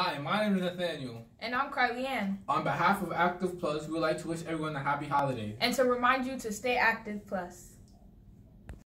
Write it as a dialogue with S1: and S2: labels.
S1: Hi, my name is Nathaniel.
S2: And I'm Kylie Ann.
S1: On behalf of Active Plus, we would like to wish everyone a happy holiday.
S2: And to remind you to stay active plus.